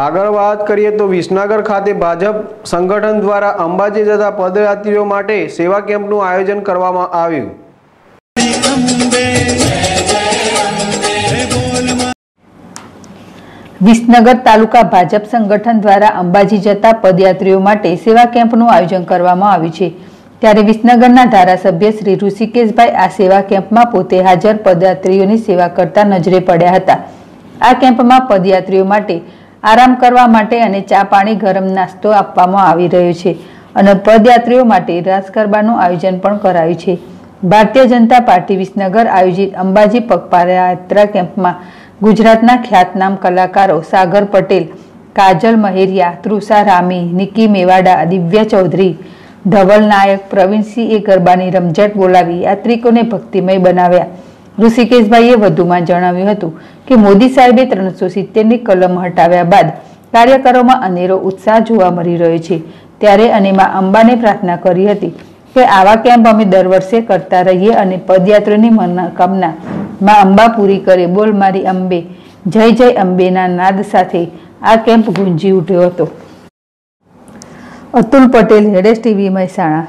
આગળ વાત કરીએ તો વિસનગર ખાતે ભાજપ સંગઠન દ્વારા અંબાજી જતા પદયાત્રીઓ માટે સેવા કેમ્પનું આયોજન કરવામાં આવ્યું. વિસનગર તાલુકા ભાજપ સંગઠન દ્વારા અંબાજી જતા પદયાત્રીઓ માટે સેવા કેમ્પનું આયોજન કરવામાં આવ્યું છે. ત્યારે વિસનગરના ધારાસભ્ય શ્રી ઋષિકેશભાઈ આ સેવા કેમ્પમાં પોતે હાજર પદયાત્રીઓની સેવા કરતા નજરે પડ્યા હતા. આ કેમ્પમાં પદયાત્રીઓ માટે આરામ કરવા માટે અને ચા પાણી ગરમ નાસ્તો આપવામાં આવી રહ્યો છે. અને પદયાત્રીઓ માટે રાસ ગરબાનું આયોજન પણ કરાયું છે. ભારતીય જનતા પાર્ટી વિસનગર આયોજિત અંબાજી પગપાળા યાત્રા કેમ્પમાં ગુજરાતના ખ્યાતનામ કલાકારો સાગર પટેલ, કાજલ મહેરિયા, તૃષા રામી, નિકી મેવાડા, દિવ્યા ચૌધરી, ધવલ નાયક પ્રવીણસિંહ એ ગરબાની રમઝટ બોલાવી યાત્રિકોને ભક્તિમય બનાવ્યા. ઋષિકેશભાઈએ વધુમાં જણાવ્યું હતું કે મોદી સાહેબે ત્રણસો સિત્તેરની કલમ હટાવ્યા બાદ કાર્યકરોમાં અનેરો ઉત્સાહ જોવા મળી રહ્યો છે. ત્યારે અને મા અંબાને પ્રાર્થના કરી હતી કે આવા કેમ્પ અમે દર વર્ષે કરતા રહીએ અને પદયાત્રીની મનોકામના માં અંબા પૂરી કરે. બોલ મારી અંબે, જય જય અંબેના નાદ સાથે આ કેમ્પ ગુંજી ઉઠ્યો હતો. અતુલ પટેલ, હેડેસ ટીવી મહેસાણા.